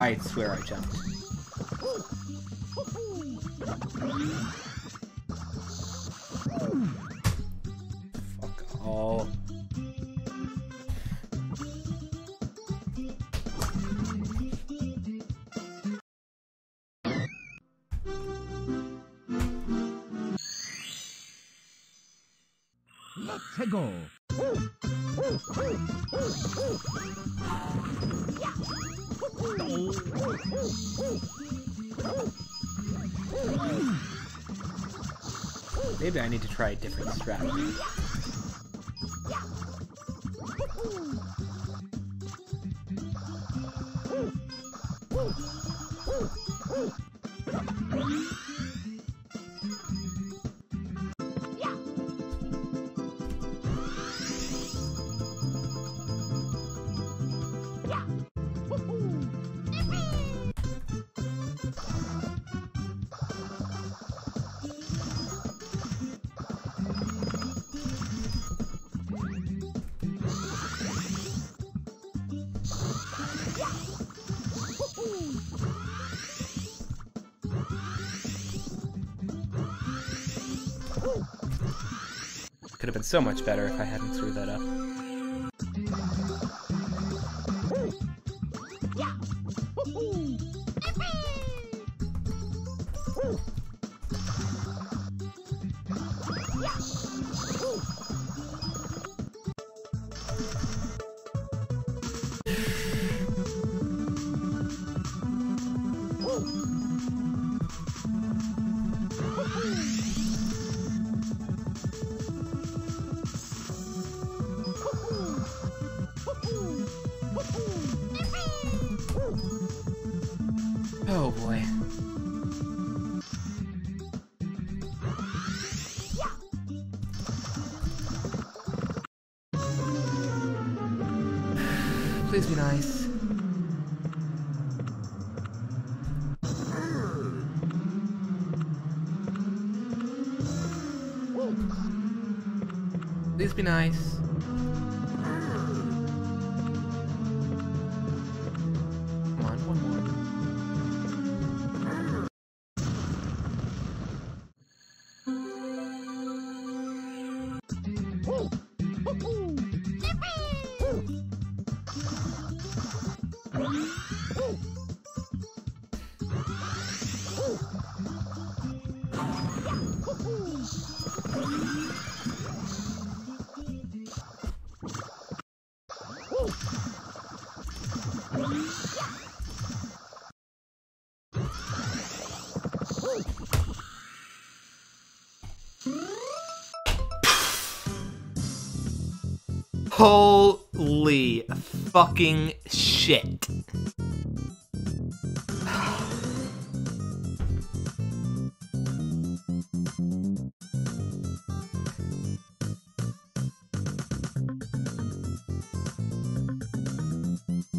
I swear I jumped. Fuck all. Let's go. Maybe I need to try a different strategy. Could have been so much better if I hadn't screwed that up. Oh boy. Please be nice. Please be nice. Come on, one more. Whole Holy fucking shit.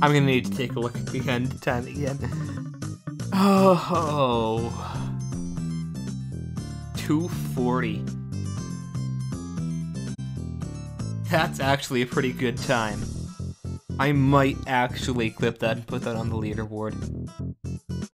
I'm gonna need to take a look at the end time again. Oh, 240. That's actually a pretty good time. I might actually clip that and put that on the leaderboard.